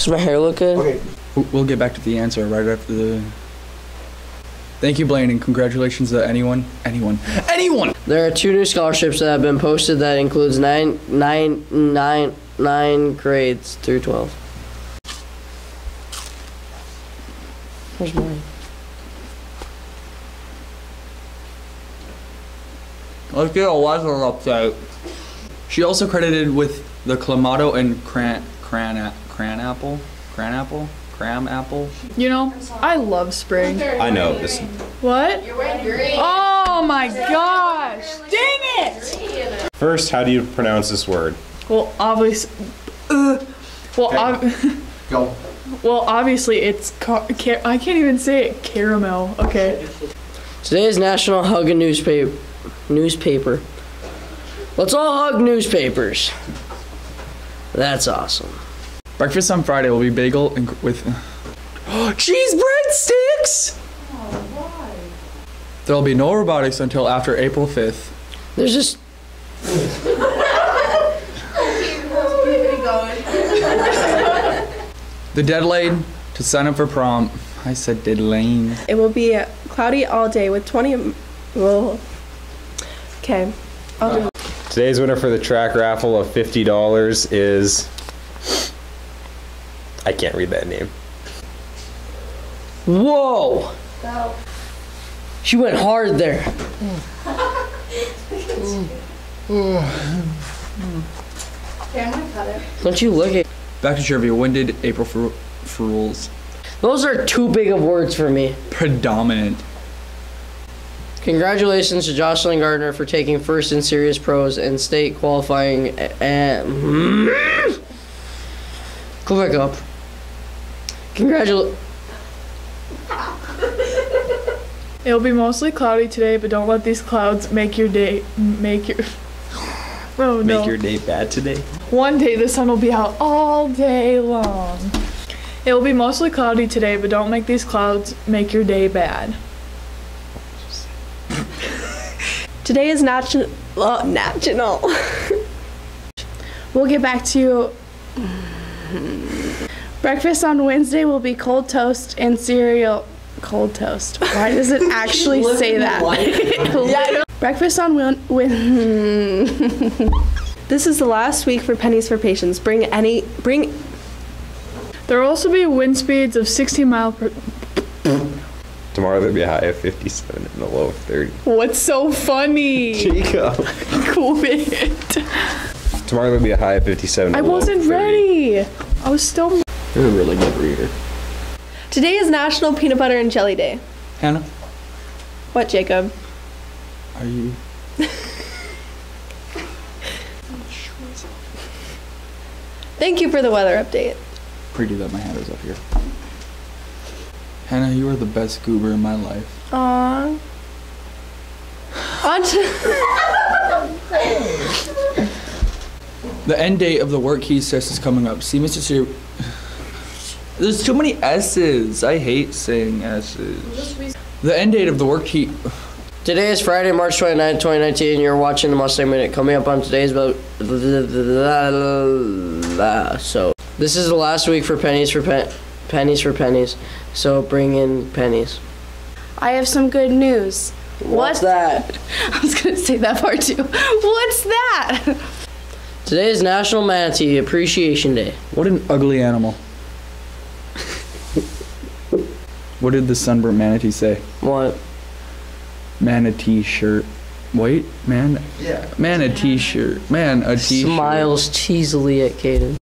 Does my hair look good? Okay. We'll get back to the answer right after the. Thank you, Blaine, and congratulations to anyone, anyone, anyone. There are two new scholarships that have been posted that includes nine, nine, nine, nine grades through 12. Where's mine? Let's get a weather update. She also credited with the clamato and cran cran a- cran apple, cran apple, cram apple. You know, I love spring. I know this. What? Oh my gosh! Dang it! First, how do you pronounce this word? Well, obviously, uh, well, ob- Go. well, obviously it's car- car- I can't even say it. Caramel. Okay. Today is National Hug a Newspaper. Newspaper. Let's all hug newspapers. That's awesome. Breakfast on Friday will be bagel and with cheese breadsticks. Oh, There'll be no robotics until after April 5th. There's just The deadline to sign up for prom. I said deadline. It will be uh, cloudy all day with 20. Well, okay. I'll do Today's winner for the track raffle of fifty dollars is. I can't read that name. whoa. She went hard there. Don't you look at Back to trivia. When did April Fool- Fools those are too big of words for me. predominant? Congratulations to Jocelyn Gardner for taking first in serious prose and state qualifying and go back up. Congratulations. It'll be mostly cloudy today, but don't let these clouds make your day. Make your. Oh no. Make your day bad today. One day the sun will be out all day long. It will be mostly cloudy today, but don't make these clouds make your day bad. Today is national. Uh, national. we'll get back to you. Breakfast on Wednesday will be cold toast and cereal. Cold toast. Why does it actually say that? Breakfast on Win. win- hmm. this is the last week for pennies for patients. Bring any. Bring. There will also be wind speeds of 60 mile per. Tomorrow there'll be a high of fifty-seven and a low of thirty. What's so funny? Jacob. Quit. Tomorrow there'll be a high of fifty-seven. I and a low wasn't 30. ready. I was still. You're a really good reader. Today is National Peanut Butter and Jelly Day. Hannah, What, Jacob? are you? Thank you for the weather update. Pretty that my hat is up here. Hannah, you are the best goober in my life. Aww. On to. The end date of the WorkKeys test is coming up. See, Mr. Sir. There's too many S's. I hate saying S's. The end date of the work key. Today is Friday, March 29, 2019. You're watching the Mustang Minute. Coming up on today's about. So, this is the last week for pennies for pen, pennies for pennies. So, bring in pennies. I have some good news. What's that? I was gonna say that part too. What's that? Today is National Manatee Appreciation Day. What an ugly animal. What did the sunburnt manatee say? What? Manatee shirt. Wait, man. Yeah. Man, a t-shirt. Man, a t-shirt. Smiles cheesily at Caden.